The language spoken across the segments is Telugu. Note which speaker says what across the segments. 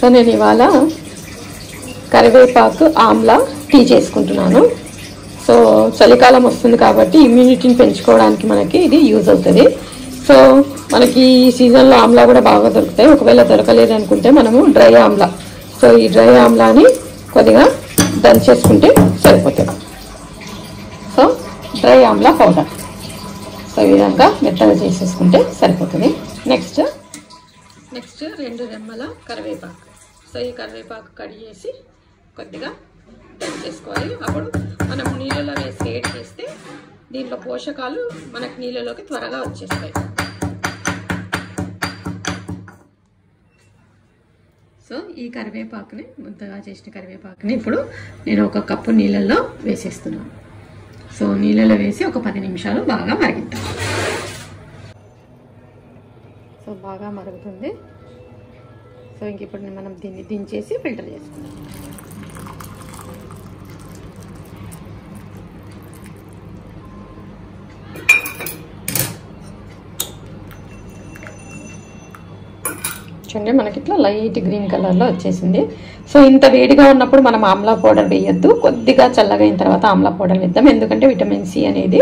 Speaker 1: సో నేను ఇవాళ కరివేపాకు ఆమ్లా టీ చేసుకుంటున్నాను. సో చలికాలం వస్తుంది కాబట్టి ఇమ్యూనిటీని పెంచుకోవడానికి మనకి ఇది యూజ్ అవుతుంది. సో మనకి ఈ సీజన్లో ఆమ్లా కూడా బాగా దొరుకుతాయి. ఒకవేళ దొరకలేదు అనుకుంటే మనము డ్రై ఆమ్లా. సో ఈ డ్రై ఆమ్లాని కొద్దిగా దంచేసుకుంటే సరిపోతుంది. So dry amla powder so ఈ విధంగా మెత్తగా చేసేసుకుంటే సరిపోతుంది. నెక్స్ట్ నెక్స్ట్ రెండు రెమ్మల కరివేపాకు. సో ఈ కరివేపాకు కడిగేసి కొద్దిగా చేసుకోవాలి. అప్పుడు మనం నీళ్ళలో వేసి వేడి చేస్తే దీంట్లో పోషకాలు మనకు నీళ్ళలోకి త్వరగా వచ్చేస్తాయి. సో ఈ కరివేపాకుని ముద్దగా చేసిన కరివేపాకుని ఇప్పుడు నేను ఒక కప్పు నీళ్ళల్లో వేసేస్తున్నాను. సో నీళ్ళలో వేసి ఒక పది నిమిషాలు బాగా మరిగిద్దాం. సో బాగా మరుగుతుంది. సో ఇంక ఇప్పుడు మనం దీన్ని దించేసి ఫిల్టర్ చేసుకుందాం. చూడండి మనకి ఇట్లా లైట్ గ్రీన్ కలర్లో వచ్చేసింది. సో ఇంత వేడిగా ఉన్నప్పుడు మనం ఆమ్లా పౌడర్ వేయొద్దు. కొద్దిగా చల్లగా అయిన తర్వాత ఆమ్లా పౌడర్ వేద్దాం. ఎందుకంటే విటమిన్ సి అనేది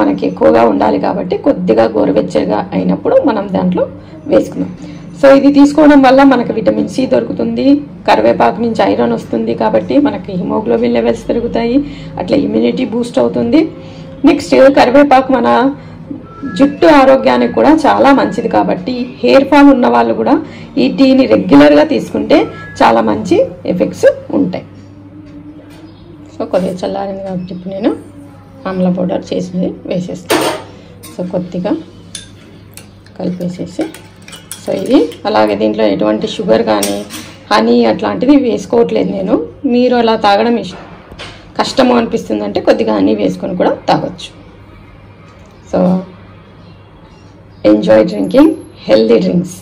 Speaker 1: మనకి ఎక్కువగా ఉండాలి కాబట్టి కొద్దిగా గోరువెచ్చగా అయినప్పుడు మనం దాంట్లో వేసుకుందాం. సో ఇది తీసుకోవడం వల్ల మనకు విటమిన్ సి దొరుకుతుంది కరివేపాకు నుంచి ఐరన్ వస్తుంది కాబట్టి మనకి హిమోగ్లోబిన్ లెవెల్స్ పెరుగుతాయి అట్లా ఇమ్యూనిటీ బూస్ట్ అవుతుంది. నెక్స్ట్ కరివేపాకు మన జుట్టు ఆరోగ్యానికి కూడా చాలా మంచిది కాబట్టి హెయిర్ ఫాల్ ఉన్న వాళ్ళు కూడా ఈ టీని రెగ్యులర్గా తీసుకుంటే చాలా మంచి ఎఫెక్ట్స్ ఉంటాయి. సో కొద్దిగా చల్లారింది కాబట్టి ఇప్పుడు నేను ఆమ్ల పౌడర్ చేసి వేసేస్తాను. సో కొద్దిగా కలిపేసేసి వస్తాయి. అలాగే దీంట్లో ఎటువంటి షుగర్ కానీ హనీ అట్లాంటిది వేసుకోవట్లేదు నేను. మీరు అలా తాగడం ఇష్టం కష్టము అనిపిస్తుందంటే కొద్దిగా హనీ వేసుకొని కూడా తాగొచ్చు. So enjoy drinking healthy drinks